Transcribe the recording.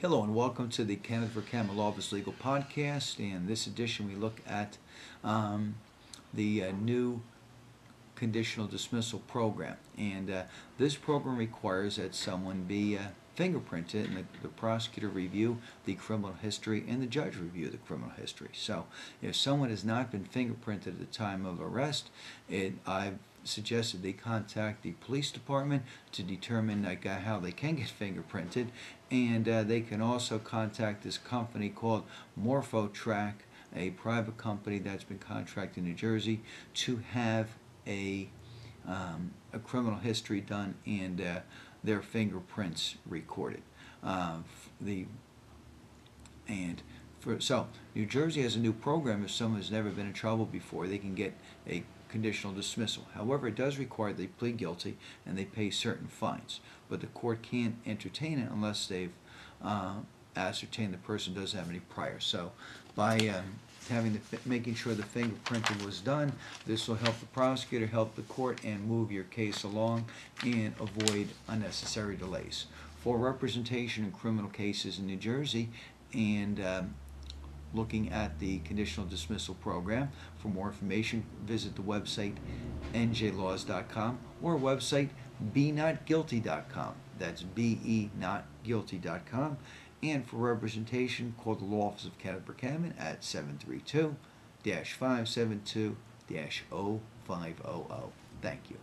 Hello and welcome to the Kenneth Vercammen Law Office Legal Podcast. In this edition, we look at um, the uh, new conditional dismissal program. And uh, this program requires that someone be uh, fingerprinted and the, the prosecutor review the criminal history and the judge review the criminal history. So if someone has not been fingerprinted at the time of arrest, it, I've suggested they contact the police department to determine like, uh, how they can get fingerprinted and uh, they can also contact this company called MorphoTrak a private company that's been contracted in New Jersey to have a um, a criminal history done and uh, their fingerprints recorded. Uh, the and for so New Jersey has a new program. If someone has never been in trouble before, they can get a conditional dismissal. However, it does require they plead guilty and they pay certain fines. But the court can't entertain it unless they've uh, ascertained the person doesn't have any prior. So by um, having the, making sure the fingerprinting was done, this will help the prosecutor, help the court, and move your case along and avoid unnecessary delays. For representation in criminal cases in New Jersey and um, looking at the conditional dismissal program. For more information, visit the website njlaws.com or website benotguilty.com. That's be notguilty.com. And for representation, call the Law Office of Kenneth Vercammen at 732 572 0500. Thank you.